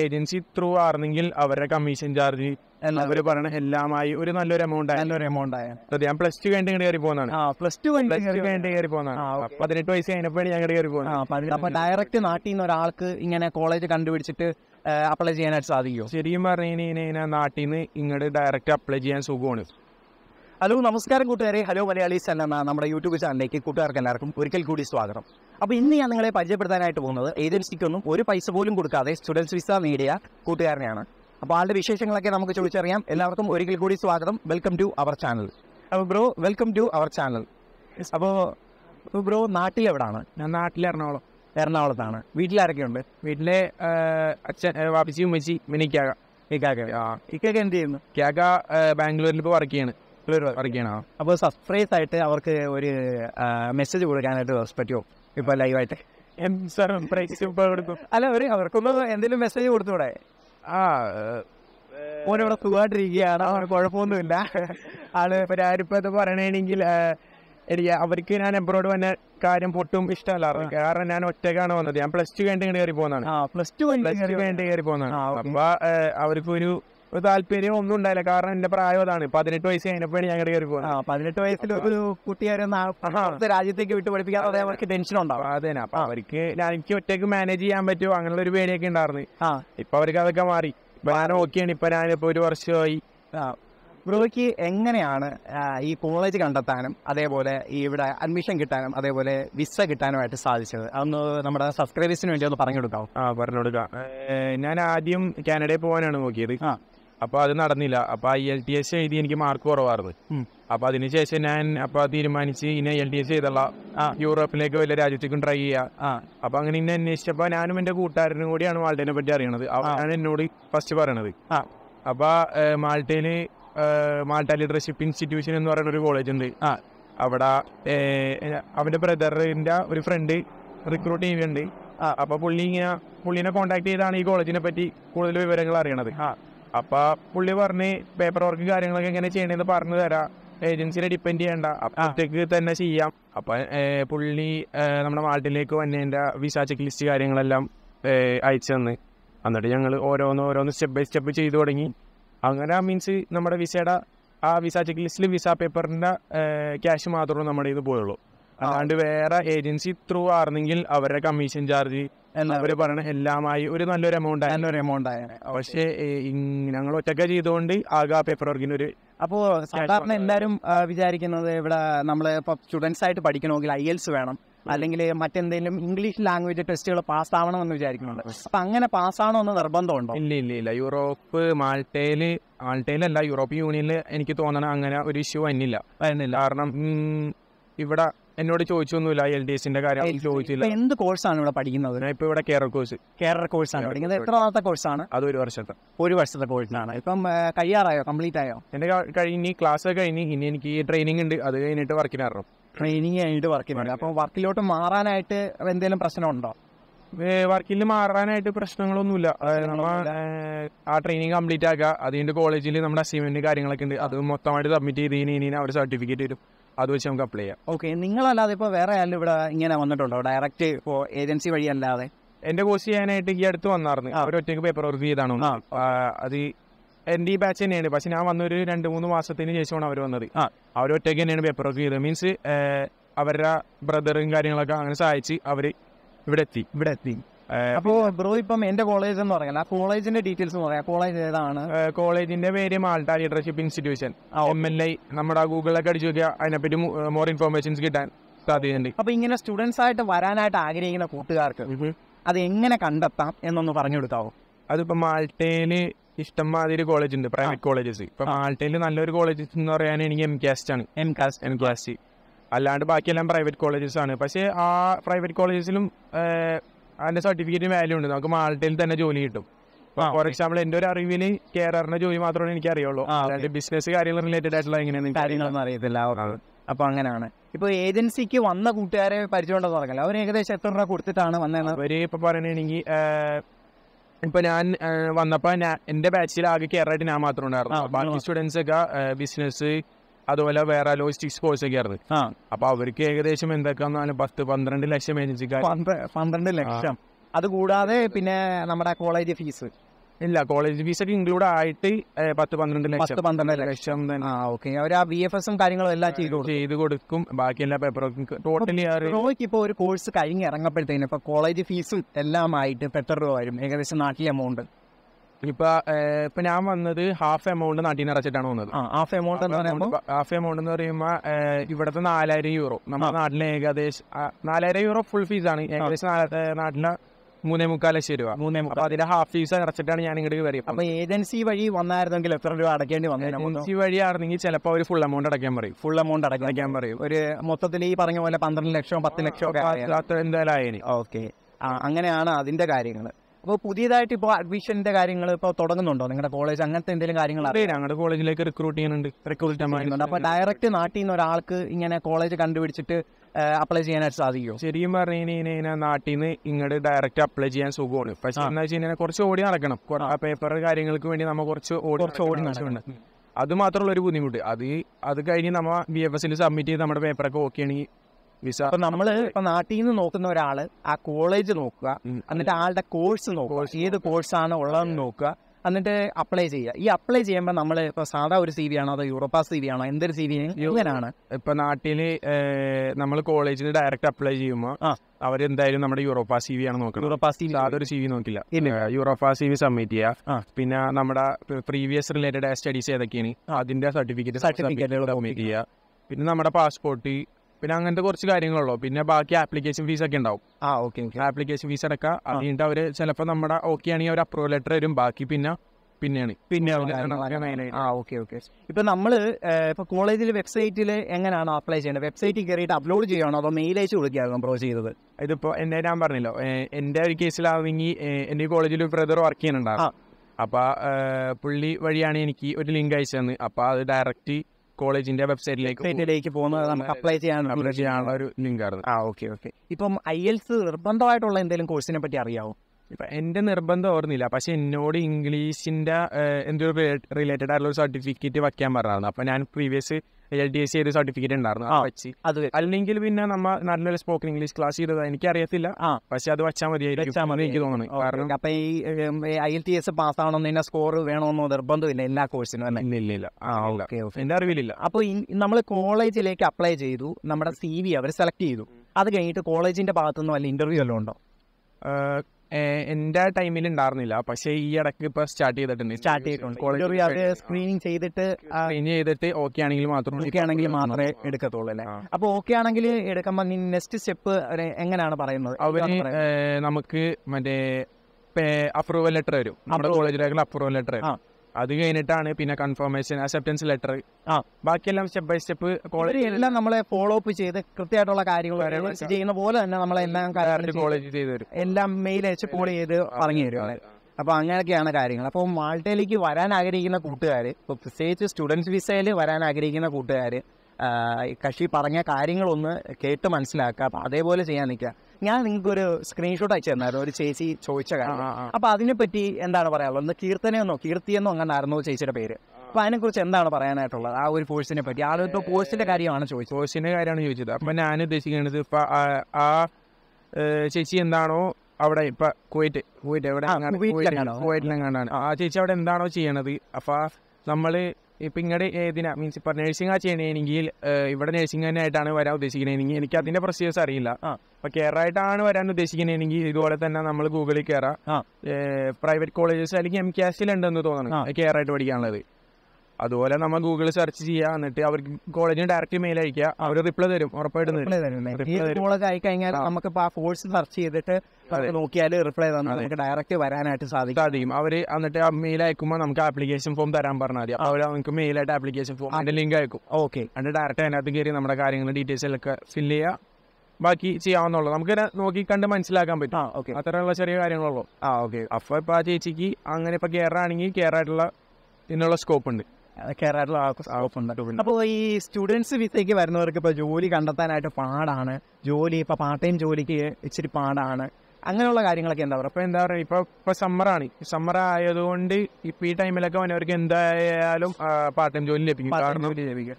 Agency through ആയിരുന്നെങ്കിൽ അവരുടെ commission charge അവർ പറയണ എല്ലാമായി ഒരു നല്ലൊരു എമൗണ്ട് നല്ലൊരു എമൗണ്ട് ആയത് ഞാൻ പ്ലസ് ടു കഴിഞ്ഞ് ഇങ്ങോട്ട് കയറി പോകുന്നതാണ് പ്ലസ് ടു കഴിഞ്ഞിട്ട് കയറി പോകുന്നതാണ് പതിനെട്ട് വയസ്സ് കഴിഞ്ഞപ്പോഴാണ് ഞാൻ കയറി പോകുന്നത് അപ്പൊ ഡയറക്റ്റ് നാട്ടിൽ നിന്ന് ഒരാൾക്ക് ഇങ്ങനെ കോളേജ് കണ്ടുപിടിച്ചിട്ട് അപ്ലൈ ചെയ്യാനായിട്ട് സാധിക്കുമോ ശരിക്കും പറഞ്ഞു കഴിഞ്ഞാൽ നാട്ടിൽ നിന്ന് ഇങ്ങോട്ട് ഡയറക്റ്റ് അപ്ലൈ ചെയ്യാൻ സുഖമാണ്. ഹലോ നമസ്കാരം കൂട്ടുകാരെ. ഹലോ മലയാളീസ് എന്ന നമ്മുടെ യൂട്യൂബ് ചാനലിലേക്ക് കൂട്ടുകാർക്ക് എല്ലാവർക്കും ഒരിക്കൽ കൂടി സ്വാഗതം. അപ്പോൾ ഇന്ന് ഞാൻ നിങ്ങളെ പരിചയപ്പെടുത്താനായിട്ട് പോകുന്നത് ഏജൻസിക്കൊന്നും ഒരു പൈസ പോലും കൊടുക്കാതെ സ്റ്റുഡൻസ് വിസ നേടിയ കൂട്ടുകാരനെയാണ്. അപ്പോൾ ആളുടെ വിശേഷങ്ങളൊക്കെ നമുക്ക് ചോദിച്ചറിയാം. എല്ലാവർക്കും ഒരിക്കൽ കൂടി സ്വാഗതം. വെൽക്കം ടു അവർ ചാനൽ അപ്പോൾ bro welcome to our channel അപ്പോൾ ബ്രോ നാട്ടിൽ എവിടാണ്? ഞാൻ നാട്ടിൽ എറണാകുളം. എറണാകുളത്താണ്. വീട്ടിലാരൊക്കെയുണ്ട് വീട്ടിലെ അച്ഛൻ വാപ്പിച്ചി ഉമ്മച്ചി മിനിക്കാക ഇക്കാക്ക. ഇക്കാക്ക. എന്ത് ചെയ്യുന്നു? ക്യാക ബാംഗ്ലൂരിൽ ഇപ്പോൾ വർക്ക് ചെയ്യാണ്. വർക്ക് ചെയ്യണം. അപ്പോൾ സർപ്രൈസ് ആയിട്ട് അവർക്ക് ഒരു മെസ്സേജ് കൊടുക്കാനായിട്ട് പറ്റുമോ ഇപ്പോൾ ലൈവായിട്ട്. അല്ല ഒരു അവർക്കൊന്ന് എന്തെങ്കിലും മെസ്സേജ് കൊടുത്തൂടെ ആ ഓനിവിടെ സുഖമായിട്ടിരിക്കുകയാണ്. അവന് കുഴപ്പമൊന്നുമില്ല. ആൾ ഇപ്പൊ ഞാനിപ്പോ ഇത് പറയണെങ്കിൽ എനിക്ക് അവർക്ക് ഞാൻ എബ്രോഡ് വന്ന കാര്യം പൊട്ടും ഇഷ്ടമല്ല കാരണം ഞാൻ ഒറ്റക്കാണ് വന്നത്. ഞാൻ പ്ലസ് ടു കഴിഞ്ഞിട്ട് കയറി പോകുന്നതാണ് പ്ലസ് ടു പ്ലസ് ടു കഴിഞ്ഞ് കയറി പോകുന്നതാണ് അപ്പൊ okay. ഒരു താല്പര്യം ഒന്നും ഉണ്ടായില്ല. കാരണം എന്റെ പ്രായം അതാണ്. പതിനെട്ട് വയസ്സ് കഴിഞ്ഞപ്പോഴാണ് ഞാൻ കയറി ആ പോകുന്നത് പതിനെട്ട് വയസ്സിൽ ഒരു കുട്ടിയാരെ രാജ്യത്തേക്ക് വിട്ടു പഠിപ്പിക്കാതെ അവർക്ക് ടെൻഷൻ ഉണ്ടാവും. അതെ അപ്പൊ അവർക്ക് എനിക്ക് ഒറ്റയ്ക്ക് മാനേജ് ചെയ്യാൻ പറ്റുമോ അങ്ങനെയുള്ള ഒരു പേടിയൊക്കെ ഉണ്ടായിരുന്നു. ആ. ഇപ്പൊ അവർക്ക് അതൊക്കെ മാറി. ഇപ്പൊ ഞാൻ ഓക്കെയാണ് ഇപ്പൊ ഞാനിപ്പോ ഒരു വർഷമായി. ആ. ബ്രോയ്ക്ക് എങ്ങനെയാണ് ഈ കോളേജ് കണ്ടെത്താനും അതേപോലെ ഈ ഇവിടെ അഡ്മിഷൻ കിട്ടാനും അതേപോലെ വിസ കിട്ടാനുമായിട്ട് സാധിച്ചത്? അതൊന്ന് നമ്മുടെ സബ്സ്ക്രൈബേഴ്സിന് വേണ്ടി ഒന്ന് പറഞ്ഞു കൊടുക്കാം ആ പറഞ്ഞു കൊടുക്കാം. ഞാൻ ആദ്യം കാനഡയിൽ പോകാനാണ് നോക്കിയത്. ആ. അപ്പൊ അത് നടന്നില്ല. അപ്പൊ ഐ എൽ ടി എസ് എഴുതി എനിക്ക് മാർക്ക് കുറവായിരുന്നു. അപ്പോൾ അപ്പൊ അതിനുശേഷം ഞാൻ അപ്പൊ തീരുമാനിച്ച് ഇനി ഐ എൽ ടി എസ് ചെയ്തല്ല. യൂറോപ്പിലേക്ക് വല്ല രാജ്യത്തേക്കും ട്രൈ ചെയ്യാ. അപ്പോൾ അപ്പൊ അങ്ങനെ ഇന്നെ അന്വേഷിച്ചപ്പോ ഞാനും എന്റെ കൂട്ടുകാരനും കൂടിയാണ് മാൾട്ടേനെ പറ്റി അറിയണത്. അവനാണ് എന്നോട് ഫസ്റ്റ് പറയണത്. അപ്പോൾ അപ്പൊ മാൾട്ടേന് മാൾട്ട ലീഡർഷിപ്പ് ഇൻസ്റ്റിറ്റ്യൂഷൻ എന്ന് പറയുന്ന ഒരു കോളേജ് ഉണ്ട്. അവിടെ അവന്റെ ബ്രദറിന്റെ ഒരു ഫ്രണ്ട് റിക്രൂട്ട് ചെയ്യുന്നുണ്ട് അപ്പോൾ അപ്പൊ പുള്ളി ഇങ്ങനെ പുള്ളിനെ കോൺടാക്ട് ചെയ്താണ് ഈ കോളേജിനെ പറ്റി കൂടുതൽ വിവരങ്ങൾ അറിയണത്. അപ്പൊ പുള്ളി പറഞ്ഞ് പേപ്പർ വർക്ക് കാര്യങ്ങളൊക്കെ എങ്ങനെ ചെയ്യണമെന്ന് പറഞ്ഞു തരാം. ഏജൻസിനെ ഡിപ്പെൻഡ് ചെയ്യണ്ട. അപ്പത്തേക്ക് തന്നെ ചെയ്യാം. അപ്പൊ പുള്ളി നമ്മുടെ നാട്ടിലേക്ക് വന്നതിന്റെ വിസ ചെക്ക് ലിസ്റ്റ് കാര്യങ്ങളെല്ലാം അയച്ചു തന്ന്. എന്നിട്ട് ഞങ്ങൾ ഓരോന്ന് ഓരോന്ന് സ്റ്റെപ്പ് ബൈ സ്റ്റെപ്പ് ചെയ്തു തുടങ്ങി. അങ്ങനെ മീൻസ് നമ്മുടെ വിസയുടെ ആ വിസ ചെക്ക് ലിസ്റ്റിൽ വിസ പേപ്പറിന്റെ ക്യാഷ് മാത്രമേ നമ്മുടെ ഇത് പോയുള്ളൂ. അല്ലാണ്ട് വേറെ ഏജൻസി ത്രൂ ആയിരുന്നെങ്കിൽ അവരുടെ കമ്മീഷൻ ചാർജ് എന്നാ അവർ പറയണ എല്ലാമായി ഒരു നല്ലൊരു എമൗണ്ട് ആയിരുന്നു നല്ലൊരു എമൗണ്ട് ആയാണ് പക്ഷേ ഞങ്ങൾ ഒറ്റക്ക ചെയ്തുകൊണ്ട് ആകെ പേപ്പർ വർക്കിന് ഒരു അപ്പോൾ സാധാരണ എല്ലാവരും ആ, വിചാരിക്കുന്നത് ഇവിടെ നമ്മൾ ഇപ്പോൾ സ്റ്റുഡൻസ് ആയിട്ട് പഠിക്കണമെങ്കിൽ ഐ എൽസ് വേണം. അല്ലെങ്കിൽ മറ്റെന്തെങ്കിലും ഇംഗ്ലീഷ് ലാംഗ്വേജ് ടെസ്റ്റുകൾ പാസ് ആവണമെന്ന് വിചാരിക്കുന്നുണ്ട്. അപ്പം അങ്ങനെ പാസ് ആവണമെന്ന് നിർബന്ധമുണ്ടോ? ഇല്ല ഇല്ല ഇല്ല. യൂറോപ്പ് മാൾട്ടയിൽ മാൾട്ടയിലല്ല യൂറോപ്യൻ യൂണിയനിൽ എനിക്ക് തോന്നണ അങ്ങനെ ഒരു ഇഷ്യൂ വന്നില്ല. വരുന്നില്ല കാരണം ഇവിടെ എന്നോട് ചോദിച്ചൊന്നുമില്ല എൽ ഡി എസിന്റെ കാര്യം ചോദിച്ചില്ല എന്ത് കോഴ്സാണ് ഇവിടെ പഠിക്കുന്നത്? ഞാൻ ഇപ്പൊ ഇവിടെ കേരള കോഴ്സ് കേരള കോഴ്സാണ് പഠിക്കുന്നത്. എത്ര നാളത്തെ കോഴ്സാണ് അത് ഒരു വർഷത്തെ. ഒരു വർഷത്തെ കോഴ്സിനാണ് ഇപ്പം കഴിയാറായോ? കംപ്ലീറ്റ് ആയോ? എന്റെ കഴിഞ്ഞ് ക്ലാസ് കഴിഞ്ഞ് ഇനി എനിക്ക് ട്രെയിനിങ് ഉണ്ട്. അത് കഴിഞ്ഞിട്ട് വർക്കിന് ഇറങ്ങും. ട്രെയിനിങ് കഴിഞ്ഞിട്ട് വർക്ക് ചെയ്യുന്നുണ്ട് അപ്പോൾ വർക്കിലോട്ട് മാറാനായിട്ട് എന്തെങ്കിലും പ്രശ്നമുണ്ടോ? വർക്കിൽ മാറാനായിട്ട് പ്രശ്നങ്ങളൊന്നുമില്ല. ആ ട്രെയിനിങ് കംപ്ലീറ്റ് ആക്കുക. അത് കഴിഞ്ഞിട്ട് കോളേജിൽ നമ്മുടെ അസൈൻമെന്റ് കാര്യങ്ങളൊക്കെ ഉണ്ട്. അത് മൊത്തമായിട്ട് സബ്മിറ്റ് ചെയ്ത് കഴിഞ്ഞാൽ അവർ സർട്ടിഫിക്കറ്റ് തരും. അത് വെച്ച് നമുക്ക് അപ്ലൈ ചെയ്യാം. ഓക്കെ നിങ്ങളല്ലാതെ ഇപ്പോൾ വേറെ ആരും ഇവിടെ ഇങ്ങനെ വന്നിട്ടുണ്ടോ? ഡയറക്റ്റ് ഇപ്പോൾ ഏജൻസി വഴി അല്ലാതെ എന്റെ കോഴ്സ് ചെയ്യാനായിട്ട് ഈ അടുത്ത് വന്നായിരുന്നു. ഒറ്റയ്ക്ക് പേപ്പർ വർക്ക് ചെയ്താണോ. ആ. അത് എന്റെ ഈ ബാച്ച് തന്നെയാണ്. പക്ഷെ ഞാൻ വന്നൊരു രണ്ട് മൂന്ന് മാസത്തിന് ശേഷമാണ് അവർ വന്നത്. ഒറ്റയ്ക്ക് തന്നെയാണ് പേപ്പർ വർക്ക് ചെയ്തത്. മീൻസ് അവരുടെ ബ്രദറും കാര്യങ്ങളൊക്കെ അങ്ങനെ സഹായിച്ച് അവർ ഇവിടെ എത്തി. ഇവിടെ എത്തി. അപ്പോൾ ബ്രോ ഇപ്പം എന്റെ കോളേജ് എന്ന് പറയാം ആ കോളേജിന്റെ ഡീറ്റെയിൽസ് പറയാം. കോളേജ് ഏതാണ്? കോളേജിന്റെ പേര് Malta leadership institution M L I നമ്മുടെ ഗൂഗിളിലൊക്കെ അടിച്ചു നോക്കിയാൽ അതിനെപ്പറ്റി മോർ ഇൻഫോർമേഷൻസ് കിട്ടാൻ സാധ്യതയുണ്ട്. അപ്പൊ ഇങ്ങനെ സ്റ്റുഡൻസ് ആയിട്ട് വരാനായിട്ട് ആഗ്രഹിക്കുന്ന കൂട്ടുകാർക്ക് അത് എങ്ങനെ കണ്ടെത്താം എന്നൊന്ന് പറഞ്ഞു കൊടുത്താവോ അതിപ്പോ മാൾട്ടയിൽ ഇഷ്ടംമാതിരി കോളേജ് ഉണ്ട് പ്രൈവറ്റ് കോളേജസ് ഇപ്പൊ മാൾട്ടയിൽ നല്ലൊരു കോളേജ് എന്ന് പറയാൻ എനിക്ക് എം കാസ്റ്റ് ആണ്. എം കാസ്റ്റ് എം കാസ്റ്റ് അല്ലാണ്ട് ബാക്കിയെല്ലാം പ്രൈവറ്റ് കോളേജസ് ആണ്. പക്ഷേ ആ പ്രൈവറ്റ് കോളേജസിലും അതിന്റെ സർട്ടിഫിക്കറ്റ് വാല്യൂ ഉണ്ട്. നമുക്ക് മാൾട്ടയിൽ തന്നെ ജോലി കിട്ടും. ഫോർ എക്സാമ്പിൾ എന്റെ ഒരു അറിവിൽ കേരറിന്റെ ജോലി മാത്രമേ എനിക്ക് അറിയുള്ളൂ. ബിസിനസ് കാര്യങ്ങൾ റിലേറ്റഡ് ആയിട്ടുള്ള എങ്ങനെയാണ് കാര്യങ്ങളൊന്നും അറിയത്തില്ല. അപ്പൊ അങ്ങനെയാണ്. ഇപ്പൊ ഏജൻസിക്ക് വന്ന കൂട്ടുകാരെ പരിചയമുണ്ടെന്ന് പറഞ്ഞല്ലോ. അവർ ഏകദേശം എത്ര രൂപ കൊടുത്തിട്ടാണ് വന്നതെന്ന്? അവർ ഇപ്പൊ പറയണെങ്കിൽ ഇപ്പൊ ഞാൻ വന്നപ്പോ എന്റെ ബാച്ചിൽ ആകെ കേരളമായിട്ട് ഞാൻ മാത്രം ആ, ഉണ്ടായിരുന്നു ബാക്കി. സ്റ്റുഡൻസ് ഒക്കെ ബിസിനസ് അതുപോലെ വേറെ ലോജിസ്റ്റിക്സ് കോഴ്സ് ഒക്കെ ആയിരുന്നു. അപ്പൊ അവർക്ക് ഏകദേശം എന്തൊക്കെ വന്നാലും പത്ത് പന്ത്രണ്ട് ലക്ഷം ഏജൻസിക്കാർ പന്ത്ര- പന്ത്രണ്ട് ലക്ഷം. അതുകൂടാതെ പിന്നെ നമ്മുടെ കോളേജ് ഫീസ് ഇല്ല കോളേജ് ഫീസ് ഒക്കെ ഇൻക്ലൂഡ് ആയിട്ട് പത്ത് പന്ത്രണ്ട് ലക്ഷം. പന്ത്രണ്ട് ലക്ഷം. ആ ഓക്കെ. അവർ ആ ബി എഫ് എസും കാര്യങ്ങളും എല്ലാം ചെയ്തു ചെയ്ത് കൊടുക്കും. ബാക്കി എല്ലാ പേപ്പറും ടോട്ടലി റോയ്ക്ക് ഇപ്പോൾ ഒരു കോഴ്സ് കഴിഞ്ഞ് ഇറങ്ങപ്പോഴത്തേനും ഇപ്പോൾ കോളേജ് ഫീസും എല്ലാം ആയിട്ട് പെട്ടെന്ന് രൂപ വരും. ഏകദേശം നാട്ടിലെ എമൗണ്ട് ഇപ്പൊ ഇപ്പൊ ഞാൻ വന്നത് ഹാഫ് എമൗണ്ട് നാട്ടിൽ നിന്ന് അടച്ചിട്ടാണ് വന്നത്. ഹാഫ് എമൗണ്ട് എന്ന് പറയുമ്പോൾ ഹാഫ് എമൗണ്ട് എന്ന് പറയുമ്പോൾ ഇവിടുത്തെ നാലായിരം യൂറോ നമ്മുടെ നാട്ടിലെ ഏകദേശം നാലായിരം യൂറോ ഫുൾ ഫീസ് ആണ്. ഏകദേശം നാട്ടിലെ മൂന്നേ മുക്കാൽ ലക്ഷം രൂപ. മൂന്നേ മുക്കാൽ. അതിന്റെ ഹാഫ് ഫീസ് അടച്ചിട്ടാണ് ഞാൻ ഇങ്ങോട്ട് വരിക. അപ്പൊ ഏജൻസി വഴി വന്നായിരുന്നെങ്കിൽ എത്ര രൂപ അടക്കേണ്ടി വന്നു ഏജൻസി വഴി ആണെങ്കിൽ ചിലപ്പോൾ അവർ ഫുൾ എമൗണ്ട് അടയ്ക്കാൻ പറയും. ഫുൾ എമൗണ്ട് അടയ്ക്കാൻ അടയ്ക്കാൻ പറയും. ഒരു മൊത്തത്തിൽ ഈ പറഞ്ഞ പോലെ പന്ത്രണ്ട് ലക്ഷം പത്ത് ലക്ഷം ഒക്കെ എന്തായാലും ഓക്കെ. അങ്ങനെയാണ് അതിന്റെ കാര്യങ്ങൾ അപ്പോൾ പുതിയതായിട്ട് ഇപ്പോൾ അഡ്മിഷന്റെ കാര്യങ്ങൾ ഇപ്പോൾ തുടങ്ങുന്നുണ്ടോ? നിങ്ങളുടെ കോളേജ് അങ്ങനത്തെ എന്തെങ്കിലും കാര്യങ്ങൾ ഞങ്ങളുടെ കോളേജിലേക്ക് റിക്രൂട്ട് ചെയ്യുന്നുണ്ട്. ചെയ്യുന്നുണ്ട്. അപ്പോൾ ഡയറക്റ്റ് നാട്ടിൽ നിന്ന് ഒരാൾക്ക് ഇങ്ങനെ കോളേജ് കണ്ടുപിടിച്ചിട്ട് അപ്ലൈ ചെയ്യാനായിട്ട് സാധിക്കുമോ ശരിക്കും പറഞ്ഞു കഴിഞ്ഞാൽ നാട്ടിൽ നിന്ന് ഇങ്ങോട്ട് ഡയറക്റ്റ് അപ്ലൈ ചെയ്യാൻ സുഖമാണ്. പക്ഷേ എന്താ വെച്ച് കഴിഞ്ഞാൽ കുറച്ച് ഓടി നടക്കണം. ആ. പേപ്പർ കാര്യങ്ങൾക്ക് വേണ്ടി നമ്മൾ കുറച്ച് ഓടി കുറച്ച് ഓടി നടക്കണം. ആവശ്യമുണ്ട്. അത് മാത്രമുള്ള ഒരു ബുദ്ധിമുട്ട്. അത് അത് കഴിഞ്ഞ് നമ്മൾ ബി എഫ് എസിൽ സബ്മിറ്റ് ചെയ്ത് നമ്മുടെ പേപ്പറൊക്കെ ഓക്കെ ആണെങ്കിൽ വിസ അപ്പൊ നമ്മൾ ഇപ്പൊ നാട്ടിൽ നിന്ന് നോക്കുന്ന ഒരാൾ ആ കോളേജ് നോക്കുക. എന്നിട്ട് ആളുടെ കോഴ്സ് നോക്കുക. ഏത് കോഴ്സാണ് ഉള്ളതെന്ന് നോക്കുക. എന്നിട്ട് അപ്ലൈ ചെയ്യുക. ഈ അപ്ലൈ ചെയ്യുമ്പോൾ നമ്മൾ ഇപ്പൊ സാധാ ഒരു സി വി ആണോ അതോ യൂറോപ്പാസ് സി വി ആണോ? എന്തൊരു സി വി ആണ് ഇപ്പൊ നാട്ടിൽ നമ്മൾ കോളേജിൽ ഡയറക്റ്റ് അപ്ലൈ ചെയ്യുമ്പോൾ അവർ അവരെന്തായാലും നമ്മുടെ യൂറോപ്പ സി വി ആണ് നോക്കുന്നത്. യൂറോപ്പ സി വി അതൊരു സി വി നോക്കില്ല. Europass C V submit. ചെയ്യുക പിന്നെ നമ്മുടെ പ്രീവിയസ് റിലേറ്റഡ് സ്റ്റഡീസ് ഏതൊക്കെയാണ്? അതിന്റെ സർട്ടിഫിക്കറ്റ് സർട്ടിഫിക്കറ്റുകൾ സബ്മിറ്റ് ചെയ്യുക പിന്നെ നമ്മുടെ പാസ്പോർട്ട് പിന്നെ അങ്ങനത്തെ കുറച്ച് കാര്യങ്ങളുള്ളൂ. പിന്നെ ബാക്കി ആപ്ലിക്കേഷൻ ഫീസ് ഒക്കെ ഉണ്ടാവും ആ ഓക്കെ ആപ്ലിക്കേഷൻ ഫീസ് അടക്കാം. അത് കഴിഞ്ഞിട്ട് അവർ ചിലപ്പോൾ നമ്മുടെ ഓക്കെ ആണെങ്കിൽ അവർ അപ്രൂവൽ ലെറ്റർ വരും. ബാക്കി പിന്നെ പിന്നെയാണ്. പിന്നെ ആ ഓക്കെ ഓക്കെ ഇപ്പൊ നമ്മൾ ഏഹ്, ഇപ്പൊ കോളേജിൽ വെബ്സൈറ്റിൽ എങ്ങനെയാണ് അപ്ലൈ ചെയ്യേണ്ടത് വെബ്സൈറ്റിൽ കയറിയിട്ട് അപ്ലോഡ് ചെയ്യണോ അതോ മെയിൽ അയച്ച് കൊടുക്കുകയാണോ പ്രോ ചെയ്തത്? ഇതിപ്പോ എന്റെ ഞാൻ പറഞ്ഞല്ലോ. എന്റെ എന്റെ ഒരു കേസിലാണെങ്കിൽ എന്റെ കോളേജിൽ ഒരു ബ്രദർ വർക്ക് ചെയ്യുന്നുണ്ടാവും. അപ്പൊ പുള്ളി വഴിയാണ് എനിക്ക് ഒരു ലിങ്ക് അയച്ചു അപ്പോൾ അപ്പൊ അത് ഡയറക്റ്റ് കോളേജിന്റെ വെബ്സൈറ്റിലേക്ക് വെബ്സൈറ്റിലേക്ക് പോകുന്നത് നമുക്ക് അപ്ലൈ ചെയ്യാൻ അപ്ലൈ ചെയ്യാനുള്ള ഒരു ലിങ്ക് ആയിരുന്നു. ആ ഓക്കെ ഓക്കെ ഇപ്പം ഐ എൽസ് നിർബന്ധമായിട്ടുള്ള എന്തെങ്കിലും കോഴ്സിനെ പറ്റി അറിയാവോ? ഇപ്പൊ എന്റെ നിർബന്ധം ഓർന്നില്ല പക്ഷെ എന്നോട് ഇംഗ്ലീഷിന്റെ എന്തോ റിലേറ്റഡ് ആയിട്ടുള്ള ഒരു സർട്ടിഫിക്കറ്റ് വയ്ക്കാൻ പറഞ്ഞായിരുന്നു. അപ്പൊ ഞാൻ പ്രീവിയസ് എൽ ഡി എസ് ഒരു സർട്ടിഫിക്കറ്റ് ഉണ്ടായിരുന്നു ആ. വെച്ച്. അത് അല്ലെങ്കിൽ പിന്നെ നമ്മ നല്ല സ്പോക്കൺ ഇംഗ്ലീഷ് ക്ലാസ് ചെയ്തത് എനിക്ക് അറിയത്തില്ല ആ. പക്ഷെ അത് വെച്ചാൽ മതിയായിരിക്കും മതി. എനിക്ക് തോന്നുന്നു. കാരണം അപ്പൊ ഈ I L T S pass പാസ്സാവണമെന്ന് സ്കോർ വേണമെന്നോ നിർബന്ധമില്ല എല്ലാ കോഴ്സിനും അല്ലേ? ഇല്ല ഇല്ല ഇല്ല. ആ ഓക്കെ ഓക്കെ. എന്റെ അറിവിലില്ല. അപ്പോൾ നമ്മൾ കോളേജിലേക്ക് അപ്ലൈ ചെയ്തു നമ്മുടെ സി വി അവർ സെലക്ട് ചെയ്തു. അത് കഴിഞ്ഞിട്ട് കോളേജിന്റെ ഭാഗത്തുനിന്ന് വല്ല ഇന്റർവ്യൂ എല്ലാം ഉണ്ടോ? ഏഹ്, ആ എന്റെ ടൈമിൽ ഉണ്ടായിരുന്നില്ല പക്ഷെ ഈ ഇടയ്ക്ക് ഇപ്പൊ സ്റ്റാർട്ട് ചെയ്തിട്ടുണ്ട്. സ്റ്റാർട്ട് ചെയ്തിട്ടുണ്ട്. അവർ സ്ക്രീനിങ് ചെയ്തിട്ട് ട്രെയിൻ ചെയ്തിട്ട് ഓക്കെ ആണെങ്കിൽ മാത്രം ഓക്കെ ആണെങ്കിൽ മാത്രമേ എടുക്കത്തുള്ളൂ അല്ലേ? അപ്പൊ അപ്പോൾ ഓക്കെ ആണെങ്കിൽ എടുക്കുമ്പോൾ നെക്സ്റ്റ് സ്റ്റെപ്പ് എങ്ങനെയാണ് പറയുന്നത്? അവർ നമുക്ക് മറ്റേ അപ്രൂവൽ ലെറ്റർ വരും. നമ്മുടെ. കോളേജിലേക്കുള്ള അപ്രൂവൽ ലെറ്റർ. അത് കഴിഞ്ഞിട്ടാണ് പിന്നെ കൺഫർമേഷൻ അക്സെപ്റ്റൻസ് ലെറ്റർ ആ. ബാക്കിയെല്ലാം സ്റ്റെപ്പ് ബൈ സ്റ്റെപ്പ് കോളേജ് എല്ലാം നമ്മളെ ഫോളോ അപ്പ് ചെയ്ത് കൃത്യമായിട്ടുള്ള കാര്യങ്ങൾ ചെയ്യുന്ന പോലെ തന്നെ നമ്മളെ എല്ലാം കോളേജ് ചെയ്ത് തരും എല്ലാം മെയിൽ അയച്ച് കോൾ ചെയ്ത് പറഞ്ഞു തരും അപ്പോൾ അങ്ങനെയൊക്കെയാണ് കാര്യങ്ങൾ. അപ്പോൾ മാൾട്ടയിലേക്ക് വരാൻ ആഗ്രഹിക്കുന്ന കൂട്ടുകാർ ഇപ്പോൾ പ്രത്യേകിച്ച് സ്റ്റുഡൻസ് വിസയിൽ വരാൻ ആഗ്രഹിക്കുന്ന കൂട്ടുകാർ കക്ഷി പറഞ്ഞ കാര്യങ്ങളൊന്ന് കേട്ട് മനസ്സിലാക്കുക. അപ്പോൾ അതേപോലെ ചെയ്യാൻ നിൽക്കുക. ഞാൻ നിങ്ങൾക്കൊരു സ്ക്രീൻഷോട്ട് അയച്ചു തന്നായിരുന്നു ഒരു ചേച്ചി ചോദിച്ച കാര്യം. അപ്പൊ അതിനെപ്പറ്റി എന്താണ് പറയാനുള്ളത്? ഒന്ന് കീർത്തനെന്നോ കീർത്തിയെന്നോ അങ്ങനായിരുന്നു ചേച്ചിയുടെ പേര്? അപ്പോൾ അതിനെക്കുറിച്ച് എന്താണ് പറയാനായിട്ടുള്ളത്? ആ ഒരു കോഴ്സിനെ പറ്റി. ആ ഒരു കോഴ്സിന്റെ കാര്യമാണ് ചോദിച്ചത്. കോഴ്സിന്റെ കാര്യമാണ് ചോദിച്ചത്. അപ്പൊ ഞാൻ ഉദ്ദേശിക്കുന്നത് ഇപ്പൊ ആ- ചേച്ചി എന്താണോ അവിടെ ഇപ്പൊ കുവൈറ്റ് കുവൈറ്റ് എവിടെ കുവൈറ്റിലെങ്ങാണ്ടാണ്. ആ ചേച്ചി അവിടെ എന്താണോ ചെയ്യണത്? അപ്പൊ നമ്മൾ ഇപ്പൊ ഇങ്ങോട്ട് ഏതിനാ മീൻസ് ഇപ്പം നഴ്സിംഗ് ആ ചെയ്യണമെങ്കിൽ ഇവിടെ നഴ്സിംഗ് തന്നെ ആയിട്ടാണ് വരാൻ ഉദ്ദേശിക്കുന്നതെങ്കിൽ എനിക്ക് അതിന്റെ പ്രൊസീജിയേഴ്സ് അറിയില്ല ആ. അപ്പൊ കെയർ ആയിട്ടാണ് വരാൻ ഉദ്ദേശിക്കുന്നതെങ്കിൽ ഇതുപോലെ തന്നെ നമ്മൾ ഗൂഗിളിൽ കയറാം. പ്രൈവറ്റ് കോളേജസ് അല്ലെങ്കിൽ എം ആ. തോന്നുന്നു കെയർ ആയിട്ട് പഠിക്കാനുള്ളത് അതുപോലെ നമ്മൾ ഗൂഗിൾ സെർച്ച് ചെയ്യുക എന്നിട്ട് അവർക്ക് കോളേജിന് ഡയറക്റ്റ് മെയിൽ അയക്കുക അവർ റിപ്ലൈ തരും ഉറപ്പായിട്ടും റിപ്ലൈ ആയി കഴിഞ്ഞാൽ ആ. കോഴ്സ് സെർച്ച് ചെയ്തിട്ട് നോക്കിയാൽ റിപ്ലൈ തന്നെ. നമുക്ക് ഡയറക്റ്റ് വരാനായിട്ട് സാധിക്കും. സാധിക്കും. അവർ എന്നിട്ട് ആ മെയിൽ അയക്കുമ്പോൾ നമുക്ക് ആപ്ലിക്കേഷൻ ഫോം തരാൻ പറഞ്ഞാൽ മതി. അവർ നമുക്ക് മെയിലായിട്ട് ആപ്ലിക്കേഷൻ ഫോം അതിന്റെ ലിങ്ക് അയക്കും. ഓക്കെ. എന്നിട്ട് ഡയറക്റ്റ് അതിനകത്ത് കയറി നമ്മുടെ കാര്യങ്ങൾ ഡീറ്റെയിൽസ് ഒക്കെ ഫിൽ ചെയ്യുക. ബാക്കി ചെയ്യാവുന്നുള്ളൂ നമുക്ക് നോക്കി കണ്ട് മനസ്സിലാക്കാൻ പറ്റും. ഓക്കെ. അത്തരമുള്ള ചെറിയ കാര്യങ്ങളുള്ളൂ ആ ഓക്കെ. അപ്പോൾ ഇപ്പോൾ ആ ചേച്ചിക്ക് അങ്ങനെ ഇപ്പോൾ കയറാണെങ്കിൽ കയറായിട്ടുള്ള ഇതിനുള്ള സ്കോപ്പ് ഉണ്ട്. കയറായിട്ടുള്ള ആൾക്ക് സ്കോപ്പ് ഉണ്ട് അപ്പോൾ ഈ സ്റ്റുഡൻസ് വിസയ്ക്ക് വരുന്നവർക്ക് ഇപ്പോൾ ജോലി കണ്ടെത്താനായിട്ട് പാടാണ്. ജോലി ഇപ്പോൾ പാർട്ട് ടൈം ജോലിക്ക് ഇച്ചിരി പാടാണ്. അങ്ങനെയുള്ള കാര്യങ്ങളൊക്കെ എന്താ പറയുക? അപ്പൊ എന്താ പറയുക? ഇപ്പോൾ ഇപ്പോൾ സമ്മറാണ് സമ്മർ ആയതുകൊണ്ട് ഇപ്പോൾ ഈ ടൈമിലൊക്കെ അവനവർക്ക് എന്തായാലും പാർട്ട് ടൈം ജോലി ലഭിക്കും. കാരണം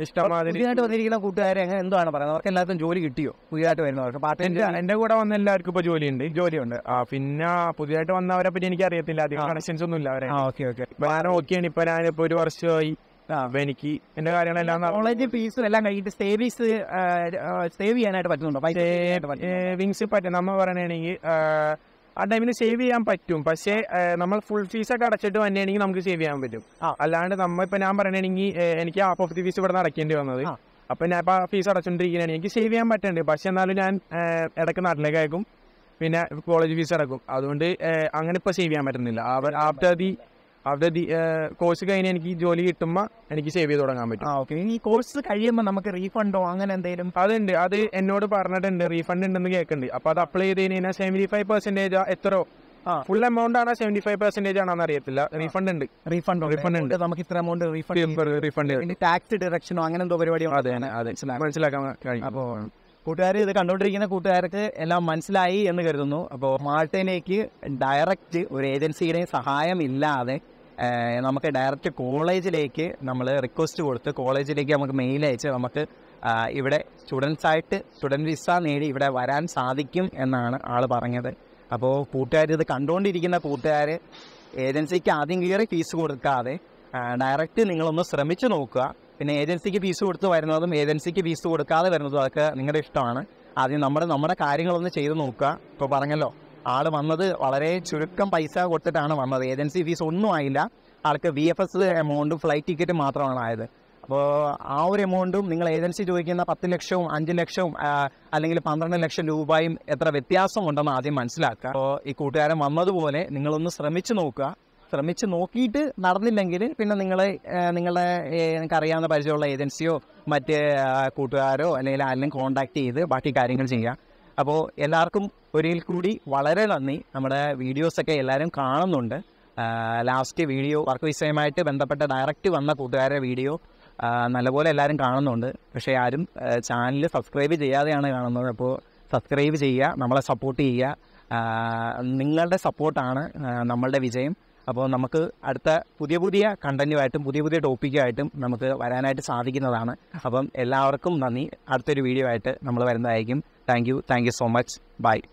ഇഷ്ടമാതിരി വന്നിരിക്കുന്ന കൂട്ടുകാരെ അങ്ങനെ എന്താണ് പറയുന്നത്? അവർക്ക് എല്ലാവർക്കും ജോലി കിട്ടിയോ? പുതിയതായിട്ട് വരുന്നവർക്ക്? പാർട്ട് ടൈം എന്റെ കൂടെ വന്ന എല്ലാവർക്കും ഇപ്പോൾ ജോലിയുണ്ട്. ജോലിയുണ്ട്. ആ പിന്നെ പുതിയതായിട്ട് വന്നവരെ പറ്റി എനിക്ക് അറിയത്തില്ല അധികം കണക്ഷൻസ് ഒന്നും ഇല്ല അവരെ. Okay okay. ഞാൻ ഓക്കെയാണ് ഇപ്പോൾ ഞാനിപ്പോൾ ഒരു വർഷമായി അപ്പൊ എനിക്ക് എന്റെ കാര്യങ്ങളെല്ലാം കോളേജ് ഫീസും എല്ലാം കഴിഞ്ഞിട്ട് സേവിങ്സ് സേവ് ചെയ്യാനായിട്ട് പറ്റുന്നുണ്ടോ? പൈസ save ചെയ്യാനായിട്ട് പറ്റുന്നുണ്ടോ? വിങ്സ് പറ്റും നമ്മൾ പറയണെങ്കിൽ ആ ടൈമിന് സേവ് ചെയ്യാൻ പറ്റും. പക്ഷേ നമ്മൾ ഫുൾ ഫീസ് ഒക്കെ അടച്ചിട്ട് തന്നെയാണെങ്കിൽ നമുക്ക് സേവ് ചെയ്യാൻ പറ്റും. അല്ലാണ്ട് നമ്മ ഇപ്പൊ ഞാൻ പറയണെങ്കിൽ എനിക്ക് ഹാഫ് ഓഫ് ദി ഫീസ് ഇവിടെ അടയ്ക്കേണ്ടി വന്നത്. അപ്പൊ ഞാൻ ഇപ്പൊ ഫീസ് അടച്ചോണ്ടിരിക്കുകയാണ് എനിക്ക് സേവ് ചെയ്യാൻ പറ്റുന്നുണ്ട് പക്ഷെ എന്നാലും ഞാൻ ഇടയ്ക്ക് നാട്ടിലേക്ക് അയക്കും. പിന്നെ കോളേജ് ഫീസ് അടക്കും. അതുകൊണ്ട് അങ്ങനെ ഇപ്പൊ സേവ് ചെയ്യാൻ പറ്റുന്നില്ല. ആഫ്റ്റർ ദി ദി കോഴ്സ് കഴിഞ്ഞ് എനിക്ക് ജോലി കിട്ടുമ്പോൾ എനിക്ക് സേവ് ചെയ്ത് തുടങ്ങാൻ പറ്റും. ആ ഓക്കെ ഈ കോഴ്സ് കഴിയുമ്പോൾ നമുക്ക് റീഫണ്ടോ അങ്ങനെ എന്തെങ്കിലും അതുണ്ട്. അത് എന്നോട് പറഞ്ഞിട്ടുണ്ട്. റീഫണ്ട് ഉണ്ടെന്ന് കേൾക്കുന്നുണ്ട് അപ്പൊ അത് അപ്ലൈ ചെയ്ത് കഴിഞ്ഞാൽ സെവന്റി ഫൈവ് പെർസെന്റേജ് എത്രയോ. ഫുൾ എമൗണ്ട് ആണോ സെവന്റി ഫൈവ് പെർസെന്റേജ് ആണോന്ന് അറിയത്തില്ല. റീഫണ്ട് ഉണ്ട്. റീഫണ്ട് റീഫണ്ട് ഉണ്ട്. നമുക്ക് ഇത്ര എമൗണ്ട് റീഫണ്ട് റീഫണ്ട് ടാക്സ് ഡിറക്ഷനോ അങ്ങനെ എന്തോ പരിപാടിയോ അതെ അതെ മനസ്സിലാക്കാൻ കഴിയും. അപ്പോൾ കൂട്ടുകാർ ഇത് കണ്ടുകൊണ്ടിരിക്കുന്ന കൂട്ടുകാർക്ക് എല്ലാം മനസ്സിലായി എന്ന് കരുതുന്നു. അപ്പോൾ മാൾട്ടയിലേക്ക് ഡയറക്റ്റ് ഒരു ഏജൻസിയുടെ സഹായം ഇല്ലാതെ നമുക്ക് ഡയറക്റ്റ് കോളേജിലേക്ക് നമ്മൾ റിക്വസ്റ്റ് കൊടുത്ത് കോളേജിലേക്ക് നമുക്ക് മെയിൽ അയച്ച് നമുക്ക് ഇവിടെ സ്റ്റുഡൻസായിട്ട് സ്റ്റുഡന്റ് സ്റ്റുഡന്റ് വിസ നേടി ഇവിടെ വരാൻ സാധിക്കും എന്നാണ് ആൾ പറഞ്ഞത്. അപ്പോൾ കൂട്ടുകാർ ഇത് കണ്ടുകൊണ്ടിരിക്കുന്ന കൂട്ടുകാർ ഏജൻസിക്ക് ആദ്യം കയറി ഫീസ് കൊടുക്കാതെ ഡയറക്റ്റ് നിങ്ങളൊന്ന് ശ്രമിച്ചു നോക്കുക. പിന്നെ ഏജൻസിക്ക് ഫീസ് കൊടുത്ത് വരുന്നതും ഏജൻസിക്ക് ഫീസ് കൊടുക്കാതെ വരുന്നതും അതൊക്കെ നിങ്ങളുടെ ഇഷ്ടമാണ്. ആദ്യം നമ്മുടെ നമ്മുടെ കാര്യങ്ങളൊന്ന് ചെയ്ത് നോക്കുക. ഇപ്പോൾ പറഞ്ഞല്ലോ. ആൾ വന്നത് വളരെ ചുരുക്കം പൈസ കൊടുത്തിട്ടാണ് വന്നത്. ഏജൻസി ഫീസ് ഒന്നും ആയില്ല. ആൾക്ക് വി എഫ് എസ് എമൗണ്ടും ഫ്ലൈറ്റ് ടിക്കറ്റ് മാത്രമാണ് ആയത്. അപ്പോൾ ആ ഒരു എമൗണ്ടും നിങ്ങൾ ഏജൻസി ചോദിക്കുന്ന പത്ത് ലക്ഷവും അഞ്ച് ലക്ഷവും അല്ലെങ്കിൽ പന്ത്രണ്ട് ലക്ഷം രൂപയും എത്ര വ്യത്യാസമുണ്ടെന്ന് ആദ്യം മനസ്സിലാക്കുക. അപ്പോൾ ഈ കൂട്ടുകാരൻ വന്നതുപോലെ നിങ്ങളൊന്ന് ശ്രമിച്ചു നോക്കുക. ശ്രമിച്ച് നോക്കിയിട്ട് നടന്നില്ലെങ്കിൽ പിന്നെ നിങ്ങൾ നിങ്ങളുടെ നിങ്ങൾക്ക് അറിയാവുന്ന പരിചയമുള്ള ഏജൻസിയോ മറ്റ് കൂട്ടുകാരോ അല്ലെങ്കിൽ ആരെങ്കിലും കോൺടാക്ട് ചെയ്ത് ബാക്കി കാര്യങ്ങൾ ചെയ്യുക. അപ്പോൾ എല്ലാവർക്കും ഒരിക്കൽ കൂടി വളരെ നന്ദി. നമ്മുടെ വീഡിയോസൊക്കെ എല്ലാവരും കാണുന്നുണ്ട്. ലാസ്റ്റ് വീഡിയോ വർക്ക് വിഷയമായിട്ട് ബന്ധപ്പെട്ട ഡയറക്റ്റ് വന്ന കൂട്ടുകാരുടെ വീഡിയോ നല്ലപോലെ എല്ലാവരും കാണുന്നുണ്ട്. പക്ഷേ ആരും ചാനൽ സബ്സ്ക്രൈബ് ചെയ്യാതെയാണ് കാണുന്നത്. അപ്പോൾ സബ്സ്ക്രൈബ് ചെയ്യുക നമ്മളെ സപ്പോർട്ട് ചെയ്യുക. നിങ്ങളുടെ സപ്പോർട്ടാണ് നമ്മളുടെ വിജയം. അപ്പോൾ നമുക്ക് അടുത്ത പുതിയ പുതിയ കണ്ടന്റുമായിട്ടും പുതിയ പുതിയ ടോപ്പിക്കുമായിട്ടും നമുക്ക് വരാനായിട്ട് സാധിക്കുന്നതാണ്. അപ്പം എല്ലാവർക്കും നന്ദി. അടുത്തൊരു വീഡിയോ ആയിട്ട് നമ്മൾ വരുന്നതായിരിക്കും. Thank you. Thank you so much. Bye.